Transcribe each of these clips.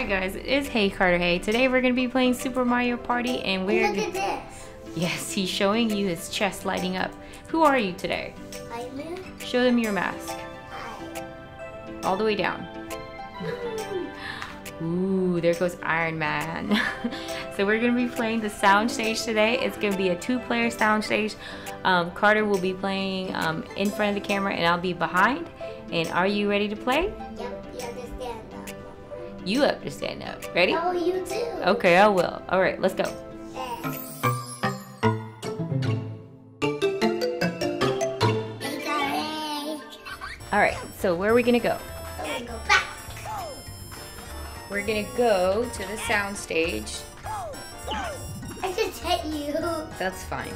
Hi guys, it is Hey Carter Hey. Today we're gonna be playing Super Mario Party and we're Look at this. Yes, he's showing you his chest lighting up. Who are you today? Iron Man. Show them your mask. Hi. All the way down. Ooh, there goes Iron Man. so we're gonna be playing the sound stage today. It's gonna be a two-player sound stage. Um, Carter will be playing um, in front of the camera and I'll be behind. And are you ready to play? Yep, that. You have to stand up. Ready? Oh, you too. Okay, I will. All right, let's go. Yeah. Hey, Carter. All right, so where are we gonna go? Let's go back. We're gonna go to the sound stage. I just hit you. That's fine.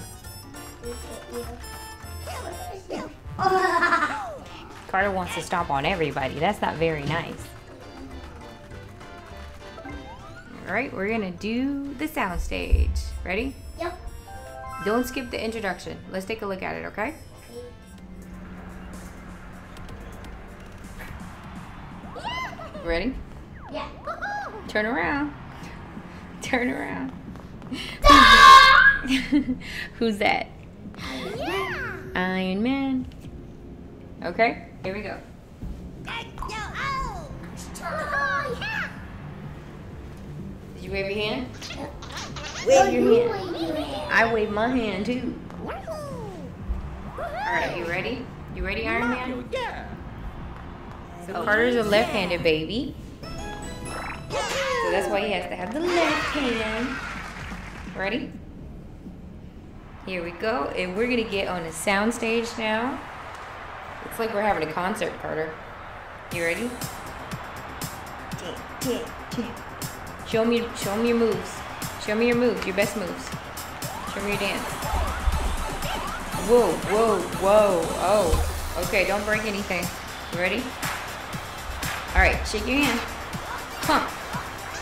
Just hit you. Carter wants to stomp on everybody. That's not very nice. All right, we're gonna do the sound stage. Ready? Yep. Don't skip the introduction. Let's take a look at it, okay? Ready? Yeah. Turn around. Turn around. Who's that? Yeah. Iron Man. Okay, here we go. You wave your hand? Wave you your hand. wave your hand. I wave my hand too. Alright, you ready? You ready, Iron Man? So Carter's a left-handed baby. So that's why he has to have the left hand. Ready? Here we go. And we're gonna get on a sound stage now. It's like we're having a concert, Carter. You ready? Show me show me your moves. Show me your moves, your best moves. Show me your dance. Whoa, whoa, whoa. Oh. Okay, don't break anything. You ready? Alright, shake your hand. Pump.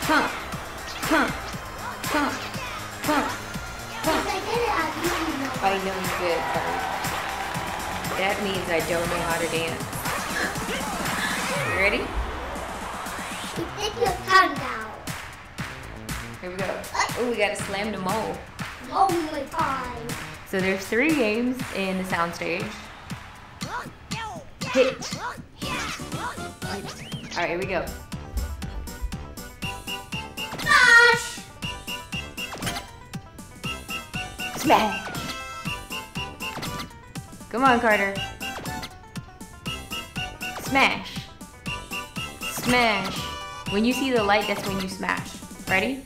Pump. Pump. Pump. Pump. If I know you did. That means I don't know how to dance. You ready? You Stick your out. Here we go. Oh, we gotta slam the mole. One more time. So there's three games in the soundstage. Hit. Alright, here we go. Gosh. Smash! Come on, Carter. Smash. Smash. When you see the light, that's when you smash. Ready?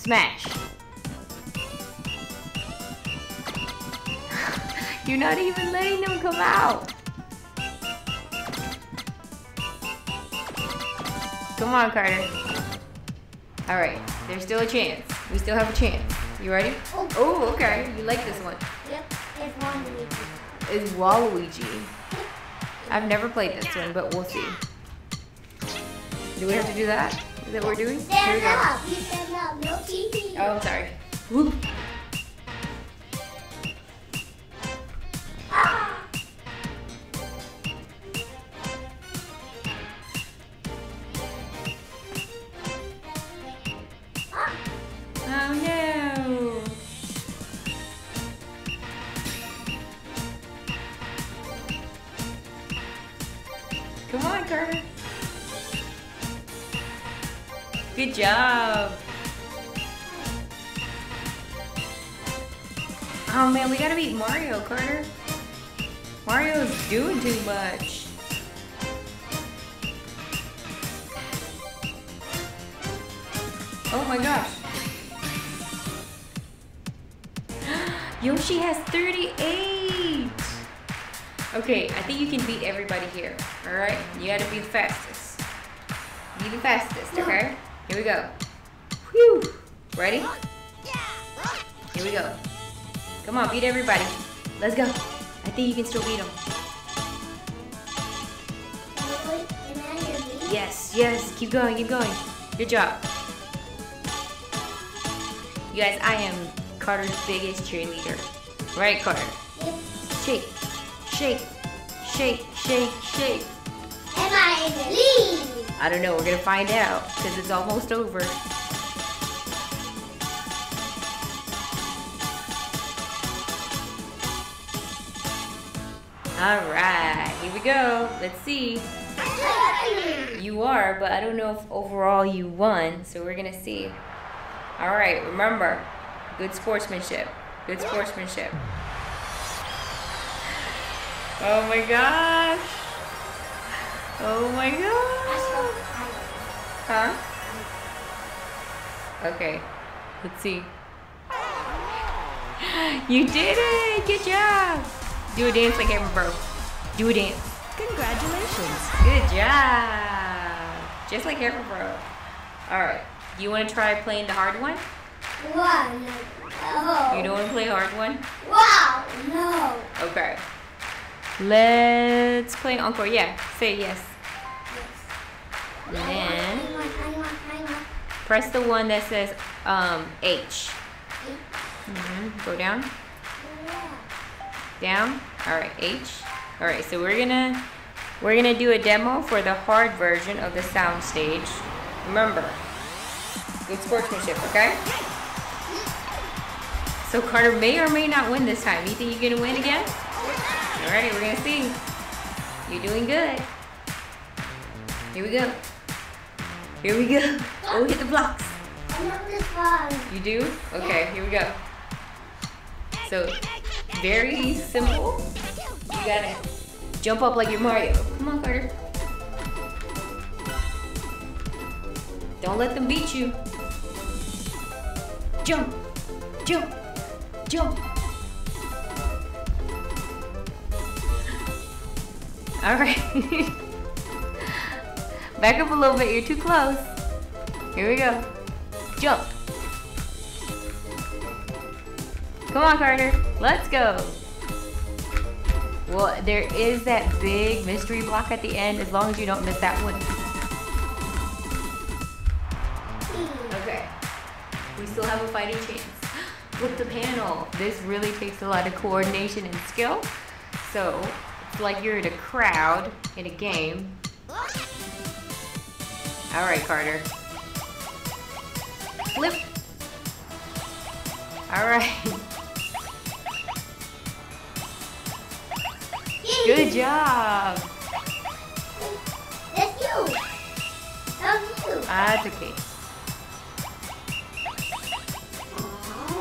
Smash. You're not even letting them come out. Come on, Carter. All right, there's still a chance. We still have a chance. You ready? Oh. Oh, okay. You like this one. Yep, it's one of these. Is Waluigi. I've never played this one, but we'll see. Do we have to do that? Is that we're doing? Here we Stand go. up. You stand up. No TV. Oh, sorry. Whoop. Job. Oh man, we gotta beat Mario, Carter. Mario's doing too much. Oh my gosh. Yoshi has 38. Okay, I think you can beat everybody here. All right, you gotta be the fastest. Be the fastest, okay? Here we go. Whew. Ready? Here we go. Come on, beat everybody. Let's go. I think you can still beat them. Yes, yes. Keep going, keep going. Good job. You guys, I am Carter's biggest cheerleader. Right, Carter? Yep. Shake, shake, shake, shake, shake. Am I in the lead. I don't know. We're gonna find out because it's almost over. All right, here we go. Let's see. You are, but I don't know if overall you won. So we're gonna see. All right, remember, good sportsmanship. Good sportsmanship. Oh my gosh. Oh my god. Huh? Okay. Let's see. You did it! Good job! Do a dance like Hammer Bro. Do a dance. Congratulations. Good job! Just like Hammer Bro. Alright. You want to try playing the hard one? One. Oh. You don't want to play hard one? Wow. No. Okay. Let's play Encore. Yeah. Say yes. And then press the one that says um, H. hmm Go down. Down. All right h. All right so we're gonna we're gonna do a demo for the hard version of the sound stage remember good sportsmanship okay? So carter may or may not win this time. You think you're gonna win again? All right we're gonna see. You're doing good. Here we go here we go oh hit the blocks I know this one. you do okay here we go so very simple you gotta jump up like you're Mario. Come on, Carter. Don't let them beat you. Jump, jump, jump. All right. Back up a little bit. You're too close. Here we go. Jump. Come on, Carter. Let's go. Well, there is that big mystery block at the end as long as you don't miss that one. Okay. We still have a fighting chance. Flip the panel. This really takes a lot of coordination and skill. So, it's like you're in a crowd in a game. All right, Carter. Flip. All right. Good job. That's you. That's you. Ah, That's okay.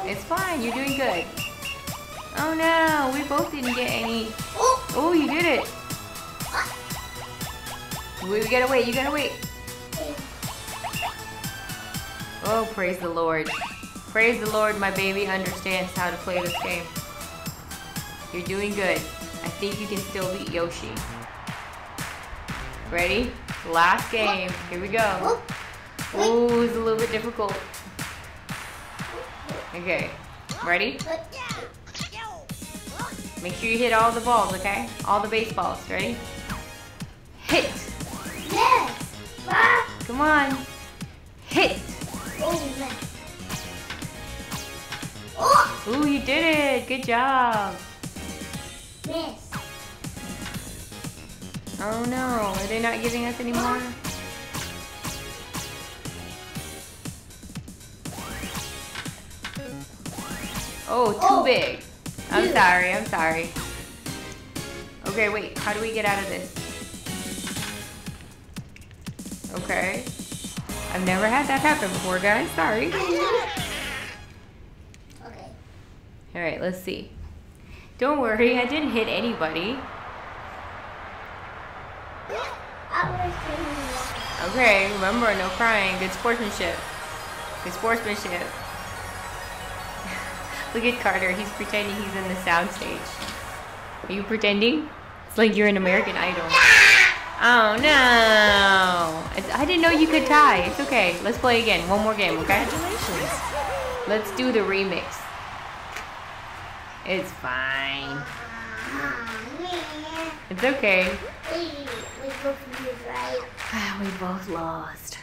It's fine. You're doing good. Oh no, we both didn't get any. Oh. Oh, you did it. We we gotta wait. You gotta wait. Oh, praise the Lord. Praise the Lord, my baby understands how to play this game. You're doing good. I think you can still beat Yoshi. Ready? Last game. Here we go. Oh. Ooh, it's a little bit difficult. Okay. Ready? Make sure you hit all the balls, okay? All the baseballs. Ready? Hit. Yes. Come on. Hit. Oh. Oh. Ooh, you did it. Good job. Miss. Oh no, are they not giving us any more? Oh, too Oh. big. I'm Ew. sorry, I'm sorry. Okay, wait, how do we get out of this? Okay. I've never had that happen before, guys. Sorry. Okay. Alright, let's see. Don't worry, I didn't hit anybody. I was thinking Okay, remember, no crying. Good sportsmanship. Good sportsmanship. Look at Carter. He's pretending he's in the soundstage. Are you pretending? It's like you're an American Idol. Oh no! It's, I didn't know you could tie. It's okay. Let's play again. One more game, okay? Congratulations. Let's do the remix. It's fine. It's okay. We, we go for right? we both lost.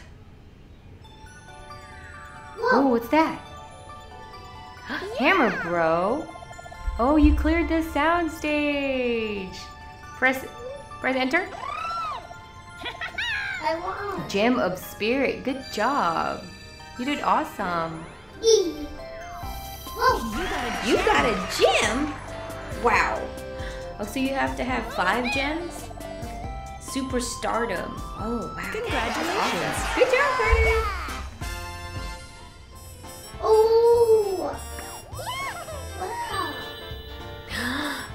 Oh, what's that? Hammer Bro. Oh, you cleared the sound stage. Press press enter. I won. Gem of Spirit. Good job. You did awesome. Yee. Whoa. Oh. You got a gem? Wow. Oh, so you have to have five gems? Super stardom. Oh, wow. Congratulations. Good job, Carter. Wow.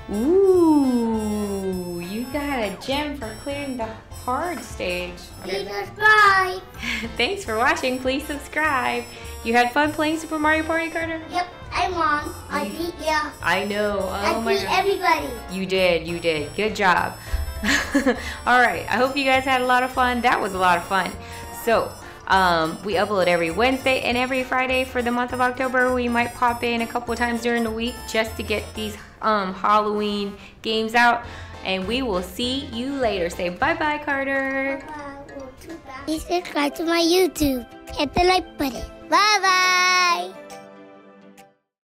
Ooh, you got a gem for clearing the hard stage. Please subscribe. Thanks for watching. Please subscribe. You had fun playing Super Mario Party, Carter? Yep, I won. I beat ya. I know. Oh I my beat god. everybody. You did, you did. Good job. All right, I hope you guys had a lot of fun. That was a lot of fun. So, um, we upload every Wednesday and every Friday for the month of October. We might pop in a couple times during the week just to get these um, Halloween games out. And we will see you later. Say bye bye, Carter. Please subscribe to my YouTube. Hit the like button. Bye bye.